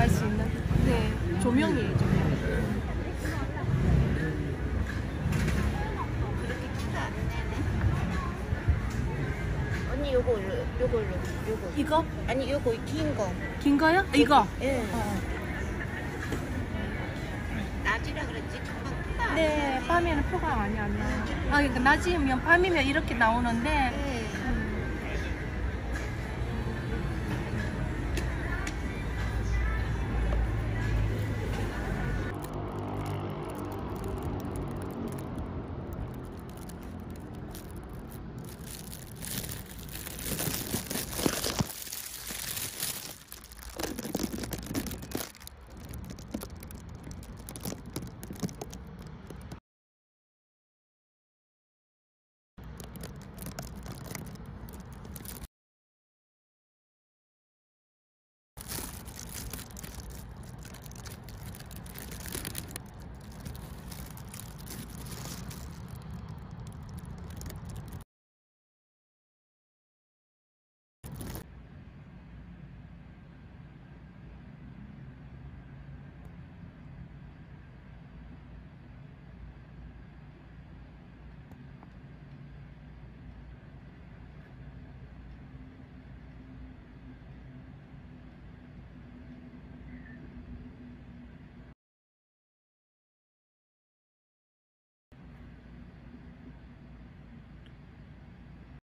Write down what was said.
나갈 수 있는 네 조명이에요 조명. 언니 요거 요걸로 요거 이거 아니 요거 긴 거. 긴 거요? 이거. 예. 어. 낮이라 그랬지 금방 네 밤에는 포가 많이 안 나요. 아 그러니까 낮이면 밤이면 이렇게 나오는데 네.